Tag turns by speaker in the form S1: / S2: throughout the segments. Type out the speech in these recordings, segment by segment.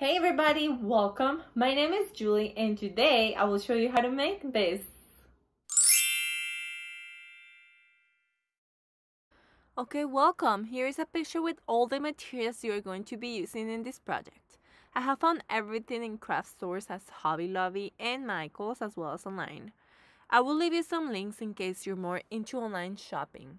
S1: Hey everybody, welcome. My name is July and today I will show you how to make this. Okay, welcome. Here is a picture with all the materials you are going to be using in this project. I have found everything in craft stores as Hobby Lobby and Michaels as well as online. I will leave you some links in case you're more into online shopping.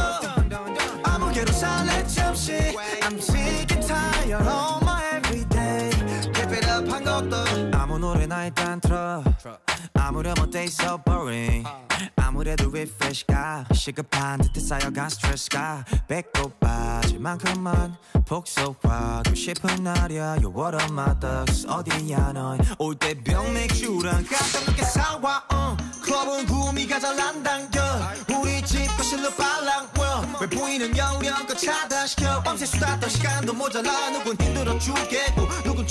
S1: Keep it up 한 것도 아무 노래나 일단 틀어. 아무렴 어때? So boring. 아무래도 refresh가 시급한 듯해 쌓여간 스트레스가 배꼽 빠질 만큼만 복속하고 싶은 날이야. You're one of my thugs. 어디야 넌올때 병 맥주랑 깜짝 늦게 사와. uh. 클럽은 구미가 잘 안 당겨. 우리 집 거실로 빨랑 왜 보이는 영역껏 차단시켜? 밤새 수다 떨 시간도 모자라. 누군 힘들어 죽겠고 누군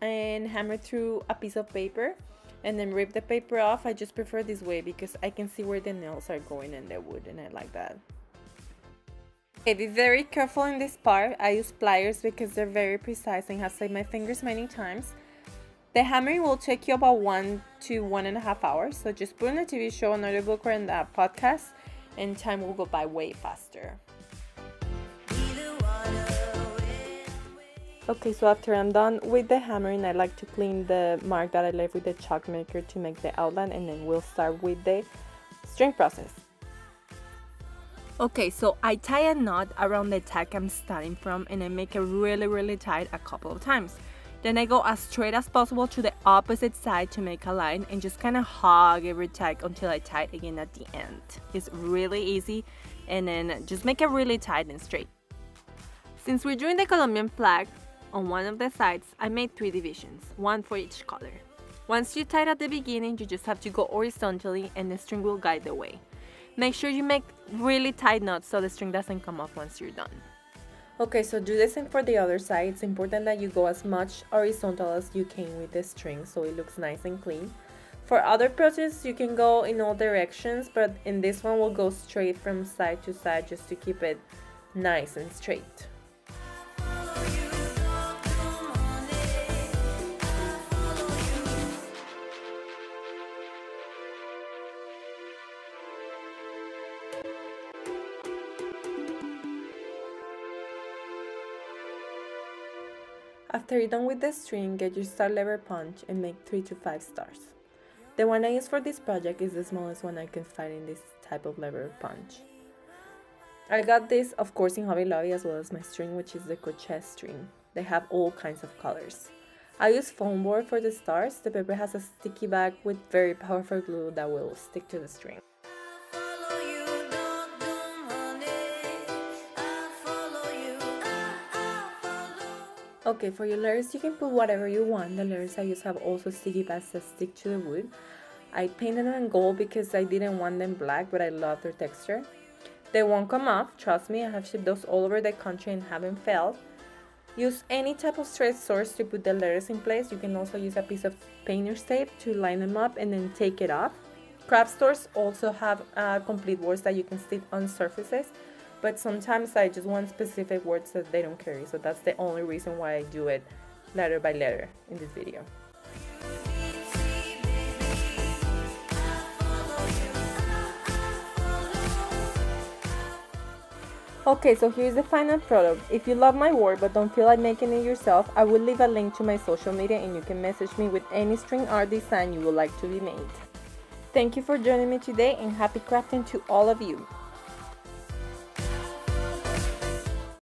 S1: and hammer through a piece of paper and then rip the paper off. I just prefer this way because I can see where the nails are going in the wood and I like that. Okay, be very careful in this part. I use pliers because they're very precise and have saved my fingers many times. The hammering will take you about one to one and a half hours. So just put in a TV show, another book, or in the podcast and time will go by way faster. Okay, so after I'm done with the hammering, I like to clean the mark that I left with the chalk marker to make the outline and then we'll start with the string process. Okay, so I tie a knot around the tack I'm starting from and I make it really really tight a couple of times. Then I go as straight as possible to the opposite side to make a line and just kind of hug every tack until I tie it again at the end. It's really easy and then just make it really tight and straight. Since we're doing the Colombian flag, on one of the sides, I made three divisions, one for each color. Once you tie it at the beginning, you just have to go horizontally and the string will guide the way. Make sure you make really tight knots so the string doesn't come off once you're done. Okay, so do the same for the other side. It's important that you go as much horizontal as you can with the string so it looks nice and clean. For other projects, you can go in all directions, but in this one, we'll go straight from side to side just to keep it nice and straight. After you're done with the string, get your star lever punch and make 3 to 5 stars. The one I use for this project is the smallest one I can find in this type of lever punch. I got this of course in Hobby Lobby as well as my string which is the crochet string. They have all kinds of colors. I use foam board for the stars. The paper has a sticky back with very powerful glue that will stick to the string. Okay, for your letters, you can put whatever you want. The letters I use have also sticky pads that stick to the wood. I painted them in gold because I didn't want them black, but I love their texture. They won't come off, trust me, I have shipped those all over the country and haven't failed. Use any type of straight source to put the letters in place. You can also use a piece of painter's tape to line them up and then take it off. Craft stores also have uh, complete words that you can stick on surfaces but sometimes I just want specific words that they don't carry so that's the only reason why I do it letter by letter in this video. Okay, so here's the final product. If you love my work but don't feel like making it yourself, I will leave a link to my social media and you can message me with any string art design you would like to be made. Thank you for joining me today and happy crafting to all of you.